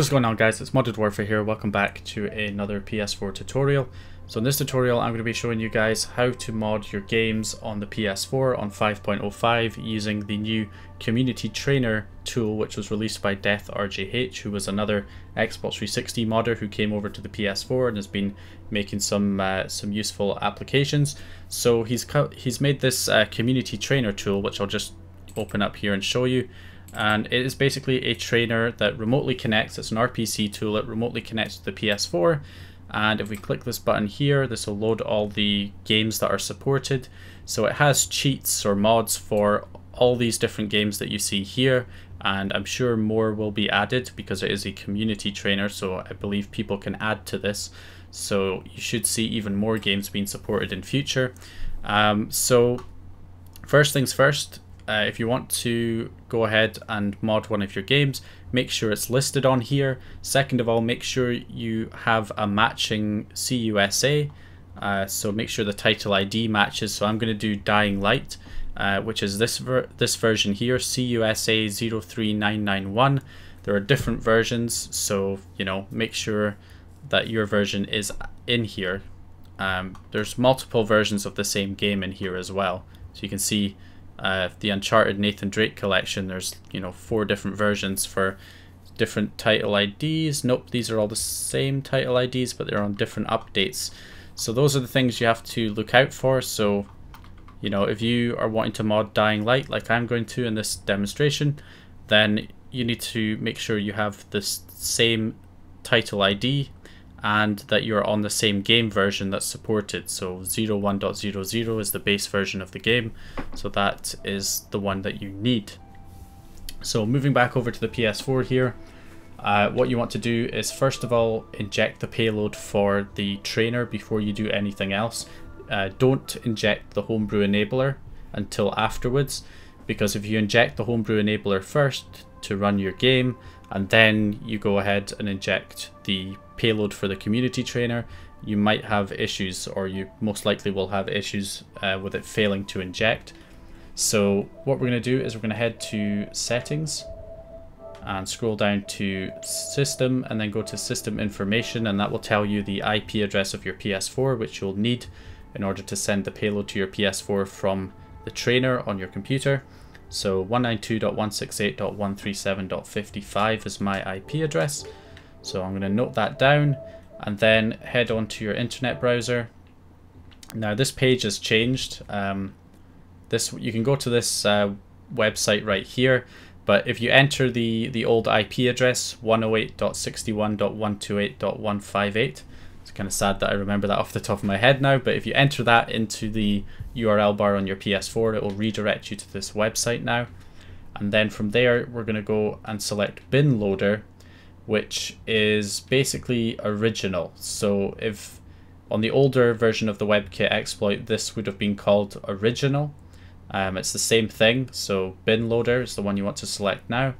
Is going on guys, it's Modded Warfare here, welcome back to another PS4 tutorial. So in this tutorial I'm going to be showing you guys how to mod your games on the PS4 on 5.05 using the new Community Trainer tool which was released by DeathRGH who was another Xbox 360 modder who came over to the PS4 and has been making some uh, some useful applications. So he's he's made this uh, Community Trainer tool which I'll just open up here and show you and it is basically a trainer that remotely connects. It's an RPC tool. It remotely connects to the PS4. And if we click this button here, this will load all the games that are supported. So it has cheats or mods for all these different games that you see here. And I'm sure more will be added because it is a community trainer. So I believe people can add to this. So you should see even more games being supported in future. Um, so first things first, uh, if you want to go ahead and mod one of your games, make sure it's listed on here. Second of all, make sure you have a matching CUSA. Uh, so make sure the title ID matches. So I'm going to do Dying Light, uh, which is this ver this version here, CUSA 03991. There are different versions, so you know make sure that your version is in here. Um, there's multiple versions of the same game in here as well, so you can see uh, the Uncharted Nathan Drake collection, there's you know four different versions for different title IDs. Nope, these are all the same title IDs, but they're on different updates. So those are the things you have to look out for. So, you know, if you are wanting to mod Dying Light, like I'm going to in this demonstration, then you need to make sure you have this same title ID and that you're on the same game version that's supported. So 01.00 is the base version of the game, so that is the one that you need. So moving back over to the PS4 here, uh, what you want to do is first of all inject the payload for the trainer before you do anything else. Uh, don't inject the homebrew enabler until afterwards because if you inject the homebrew enabler first to run your game and then you go ahead and inject the payload for the community trainer, you might have issues, or you most likely will have issues uh, with it failing to inject. So what we're going to do is we're going to head to settings and scroll down to system and then go to system information and that will tell you the IP address of your PS4 which you'll need in order to send the payload to your PS4 from the trainer on your computer. So 192.168.137.55 is my IP address. So I'm going to note that down and then head on to your internet browser. Now this page has changed. Um, this You can go to this uh, website right here, but if you enter the, the old IP address 108.61.128.158, it's kind of sad that I remember that off the top of my head now, but if you enter that into the URL bar on your PS4, it will redirect you to this website now. And then from there, we're going to go and select bin loader which is basically original. So if on the older version of the WebKit exploit, this would have been called original. Um, it's the same thing, so bin loader is the one you want to select now.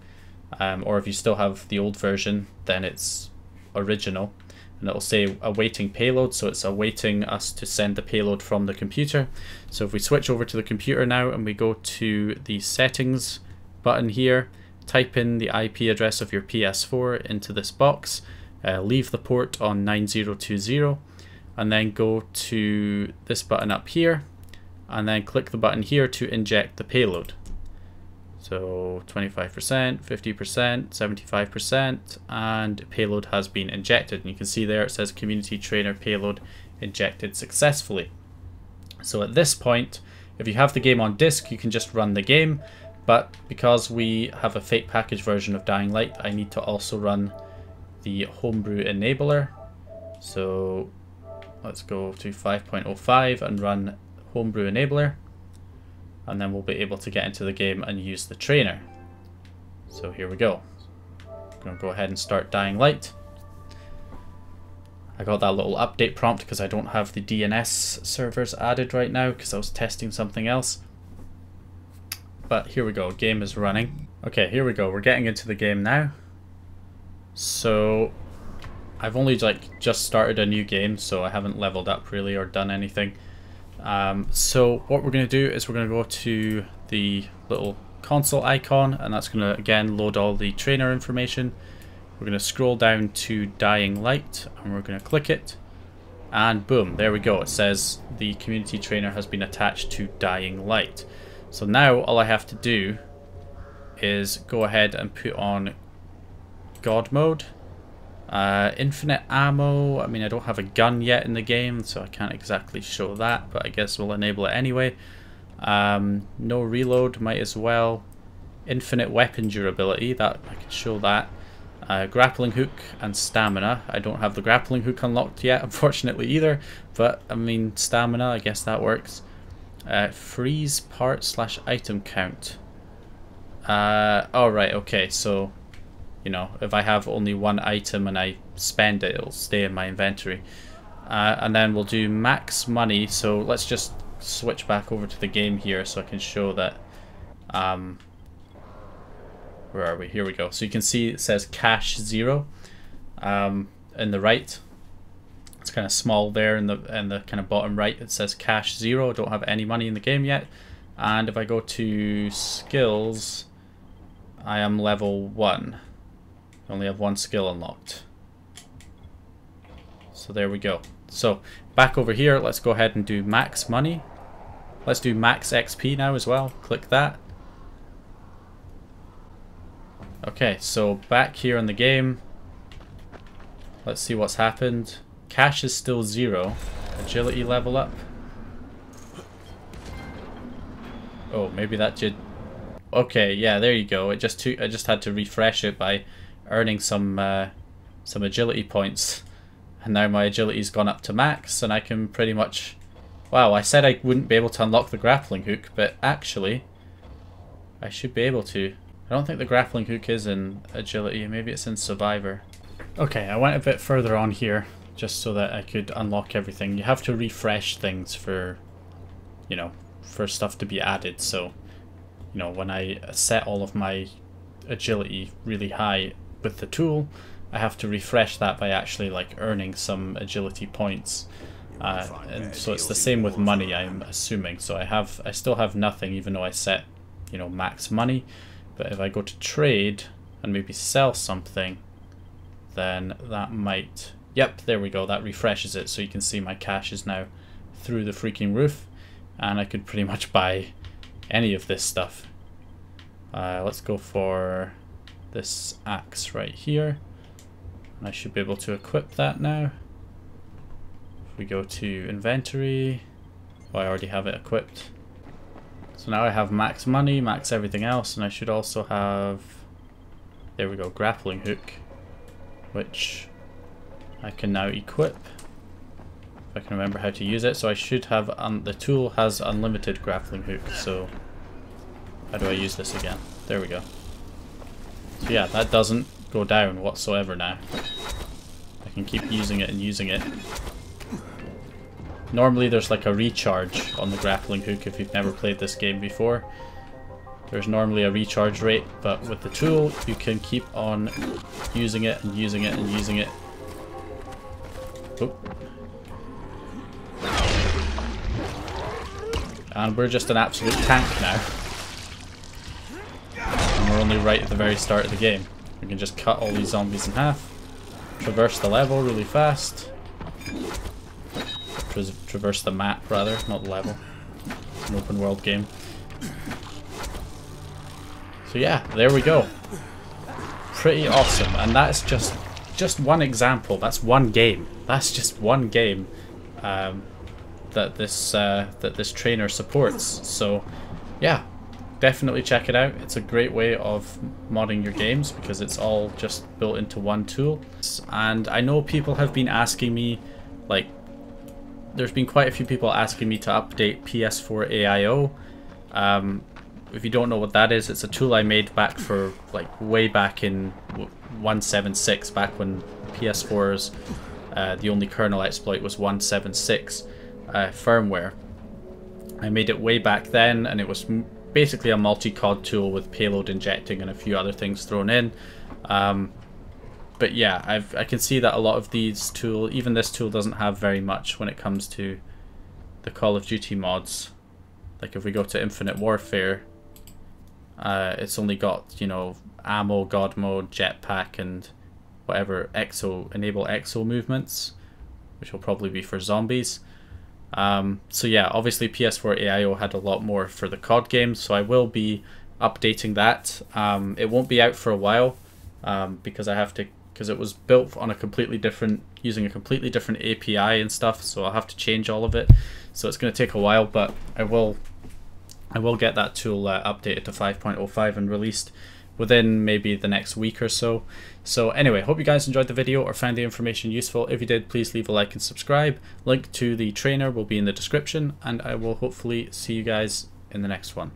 Um, or if you still have the old version, then it's original. And it'll say awaiting payload, so it's awaiting us to send the payload from the computer. So if we switch over to the computer now and we go to the settings button here, type in the IP address of your PS4 into this box, uh, leave the port on 9020, and then go to this button up here, and then click the button here to inject the payload. So 25%, 50%, 75%, and payload has been injected. And you can see there it says Community Trainer payload injected successfully. So at this point, if you have the game on disk, you can just run the game. But because we have a fake package version of Dying Light, I need to also run the homebrew enabler. So let's go to 5.05 and run homebrew enabler. And then we'll be able to get into the game and use the trainer. So here we go. I'm going to go ahead and start Dying Light. I got that little update prompt because I don't have the DNS servers added right now because I was testing something else. But here we go, game is running. Okay, here we go, we're getting into the game now. So, I've only like just started a new game, so I haven't leveled up really or done anything. Um, so what we're going to do is we're going to go to the little console icon, and that's going to again load all the trainer information. We're going to scroll down to Dying Light and we're going to click it. And boom, there we go. It says the community trainer has been attached to Dying Light. So now all I have to do is go ahead and put on God mode. Uh, infinite ammo, I mean I don't have a gun yet in the game so I can't exactly show that but I guess we'll enable it anyway. Um, no reload might as well. Infinite weapon durability, that I can show that. Uh, grappling hook and stamina. I don't have the grappling hook unlocked yet, unfortunately, either. But, I mean, stamina, I guess that works. Uh, freeze part slash item count. Uh, oh, right, okay, so, you know, if I have only one item and I spend it, it'll stay in my inventory. Uh, and then we'll do max money, so let's just switch back over to the game here so I can show that um, where are we? Here we go. So you can see it says cash zero um, in the right. It's kind of small there in the in the kind of bottom right. It says cash zero. I don't have any money in the game yet. And if I go to skills, I am level one. I only have one skill unlocked. So there we go. So back over here, let's go ahead and do max money. Let's do max XP now as well. Click that. Okay, so back here in the game. Let's see what's happened. Cash is still zero. Agility level up. Oh, maybe that did... Okay, yeah, there you go. It just took, I just had to refresh it by earning some uh, some agility points. And now my agility's gone up to max, and I can pretty much... Wow, I said I wouldn't be able to unlock the grappling hook, but actually, I should be able to. I don't think the grappling hook is in agility, maybe it's in survivor. Okay, I went a bit further on here just so that I could unlock everything. You have to refresh things for, you know, for stuff to be added. So, you know, when I set all of my agility really high with the tool, I have to refresh that by actually like earning some agility points. Uh, and so it's the same with money, I'm assuming. So I have, I still have nothing even though I set, you know, max money. But if I go to trade and maybe sell something, then that might... Yep, there we go. That refreshes it. So you can see my cash is now through the freaking roof. And I could pretty much buy any of this stuff. Uh, let's go for this axe right here. I should be able to equip that now. If we go to inventory, oh, I already have it equipped. So now I have max money, max everything else, and I should also have, there we go, grappling hook, which I can now equip. If I can remember how to use it. So I should have, um, the tool has unlimited grappling hook, so how do I use this again? There we go. So yeah, that doesn't go down whatsoever now. I can keep using it and using it. Normally there's like a recharge on the grappling hook if you've never played this game before. There's normally a recharge rate, but with the tool you can keep on using it and using it and using it. Oop. And we're just an absolute tank now. And we're only right at the very start of the game. We can just cut all these zombies in half, traverse the level really fast, tra traverse the map rather, not the level. An open world game. So yeah, there we go. Pretty awesome, and that's just just one example. That's one game. That's just one game um, that this uh, that this trainer supports. So yeah, definitely check it out. It's a great way of modding your games because it's all just built into one tool. And I know people have been asking me like there's been quite a few people asking me to update PS4 AIO. Um, if you don't know what that is, it's a tool I made back for like way back in 176, back when PS4's uh, the only kernel exploit was 176 uh, firmware. I made it way back then, and it was basically a multi-cod tool with payload injecting and a few other things thrown in. Um, but yeah, I've, I can see that a lot of these tool, even this tool doesn't have very much when it comes to the Call of Duty mods. Like if we go to Infinite Warfare, uh, it's only got, you know, ammo, god mode, jetpack, and whatever exo enable exo movements, which will probably be for zombies. Um, so yeah, obviously PS4 AIO had a lot more for the COD games, so I will be updating that. Um, it won't be out for a while um, because I have to because it was built on a completely different using a completely different API and stuff, so I'll have to change all of it. So it's going to take a while, but I will I will get that tool uh, updated to 5.05 and released within maybe the next week or so. So anyway, hope you guys enjoyed the video or found the information useful. If you did, please leave a like and subscribe. Link to the trainer will be in the description and I will hopefully see you guys in the next one.